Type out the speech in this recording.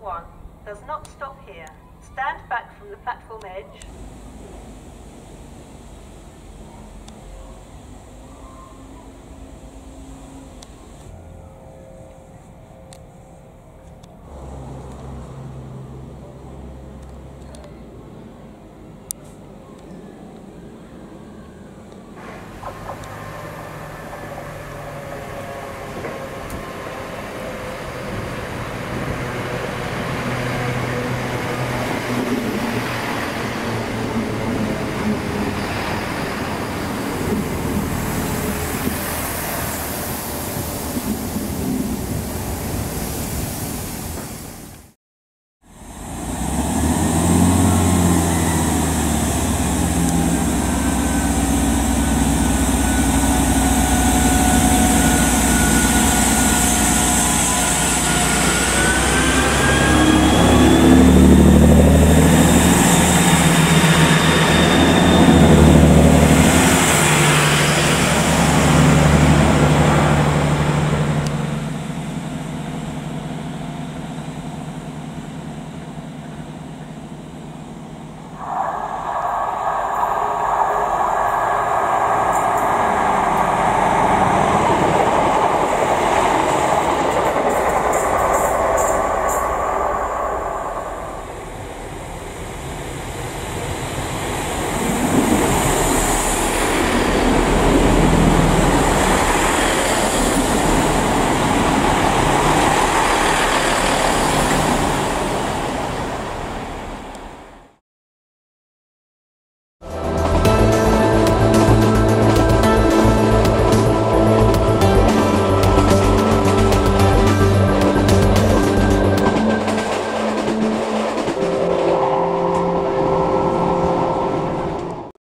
1 does not stop here. Stand back from the platform edge